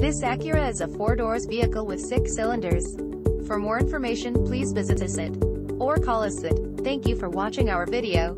This Acura is a four-doors vehicle with six cylinders. For more information, please visit us at or call us at. Thank you for watching our video.